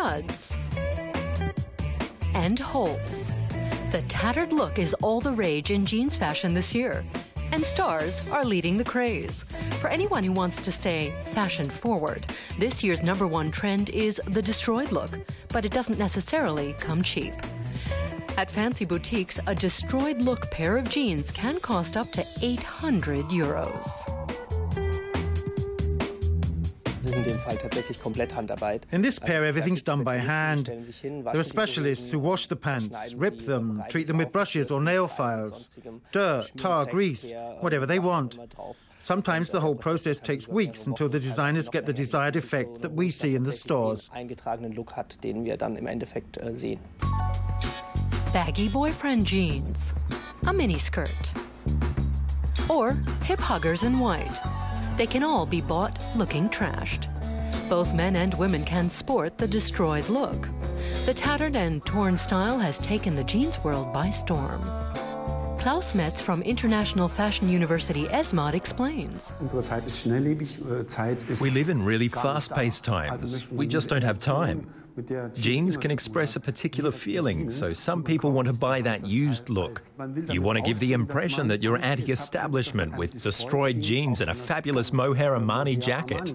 studs and holes. The tattered look is all the rage in jeans fashion this year, and stars are leading the craze. For anyone who wants to stay fashion forward, this year's number one trend is the destroyed look, but it doesn't necessarily come cheap. At fancy boutiques, a destroyed look pair of jeans can cost up to 800 euros. In this pair, everything's done by hand. There are specialists who wash the pants, rip them, treat them with brushes or nail files, dirt, tar, grease, whatever they want. Sometimes the whole process takes weeks until the designers get the desired effect that we see in the stores. Baggy boyfriend jeans, a miniskirt, or hip huggers in white. They can all be bought looking trashed. Both men and women can sport the destroyed look. The tattered and torn style has taken the jeans world by storm. Klaus Metz from International Fashion University Esmod explains. We live in really fast paced times. We just don't have time. Jeans can express a particular feeling, so some people want to buy that used look. You want to give the impression that you're anti establishment with destroyed jeans and a fabulous mohair Armani jacket.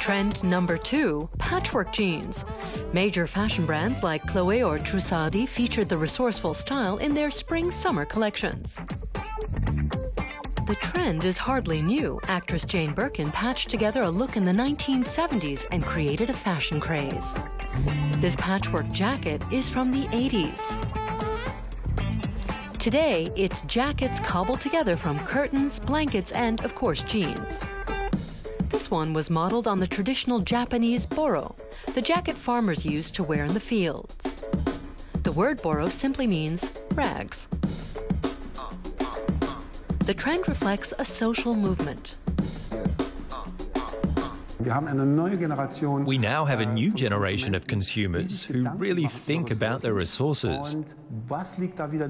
Trend number two patchwork jeans. Major fashion brands like Chloe or Trussardi featured the resourceful style in their spring summer collections. The trend is hardly new. Actress Jane Birkin patched together a look in the 1970s and created a fashion craze. This patchwork jacket is from the 80s. Today, it's jackets cobbled together from curtains, blankets, and, of course, jeans. This one was modeled on the traditional Japanese boro, the jacket farmers used to wear in the fields. The word boro simply means rags. The trend reflects a social movement. We now have a new generation of consumers who really think about their resources.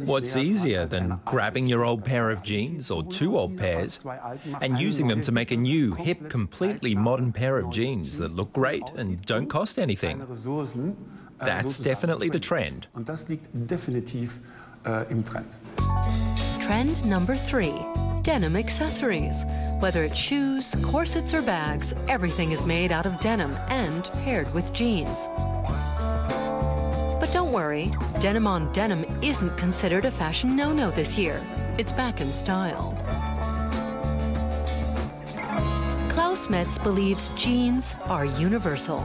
What's easier than grabbing your old pair of jeans or two old pairs and using them to make a new, hip, completely modern pair of jeans that look great and don't cost anything? That's definitely the trend. Trend number three denim accessories. Whether it's shoes, corsets, or bags, everything is made out of denim and paired with jeans. But don't worry, denim on denim isn't considered a fashion no no this year. It's back in style. Klaus Metz believes jeans are universal.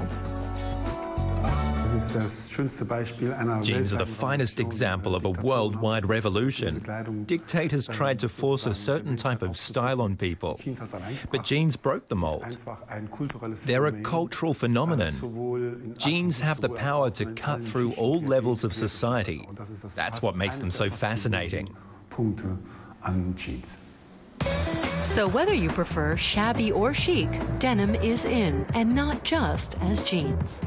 Jeans are the finest example of a worldwide revolution. Dictators tried to force a certain type of style on people, but jeans broke the mold. They're a cultural phenomenon. Jeans have the power to cut through all levels of society. That's what makes them so fascinating. So, whether you prefer shabby or chic, denim is in, and not just as jeans.